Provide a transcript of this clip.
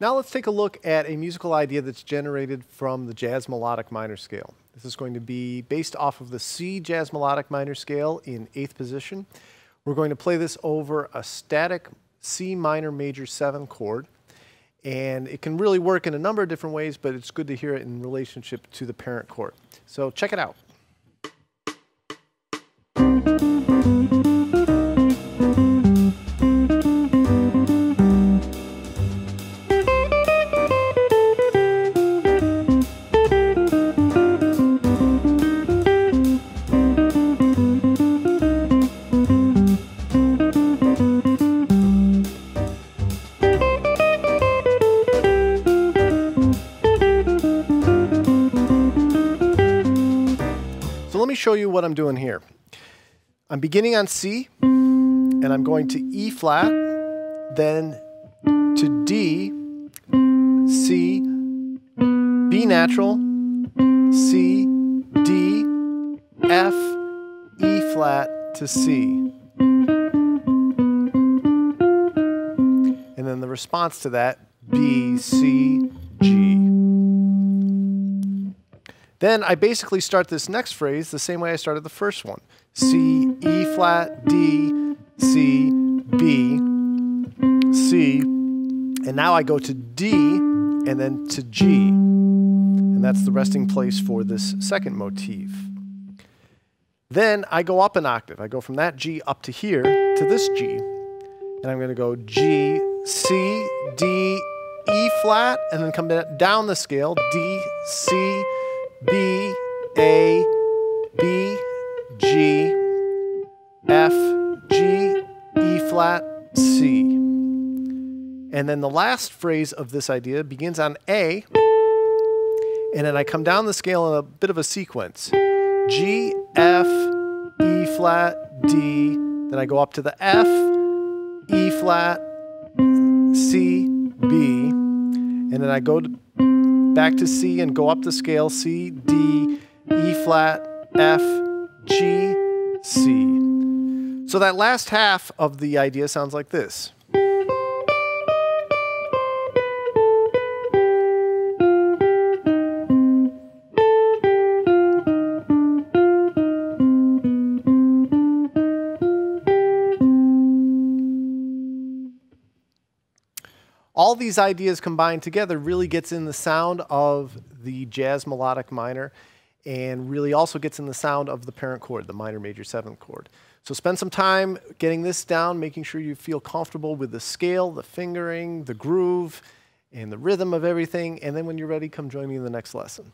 Now let's take a look at a musical idea that's generated from the jazz melodic minor scale. This is going to be based off of the C jazz melodic minor scale in eighth position. We're going to play this over a static C minor major seven chord. And it can really work in a number of different ways, but it's good to hear it in relationship to the parent chord. So check it out. Let me show you what I'm doing here. I'm beginning on C, and I'm going to E flat, then to D, C, B natural, C, D, F, E flat to C. And then the response to that, B, C, Then I basically start this next phrase the same way I started the first one. C, E flat, D, C, B, C. And now I go to D and then to G. And that's the resting place for this second motif. Then I go up an octave. I go from that G up to here to this G. And I'm going to go G, C, D, E flat, and then come down the scale, D, C, B, A, B, G, F, G, E flat, C. And then the last phrase of this idea begins on A, and then I come down the scale in a bit of a sequence. G, F, E flat, D, then I go up to the F, E flat, C, B, and then I go to back to C and go up the scale C, D, E flat, F, G, C. So that last half of the idea sounds like this. All these ideas combined together really gets in the sound of the jazz melodic minor and really also gets in the sound of the parent chord, the minor major seventh chord. So spend some time getting this down, making sure you feel comfortable with the scale, the fingering, the groove, and the rhythm of everything. And then when you're ready, come join me in the next lesson.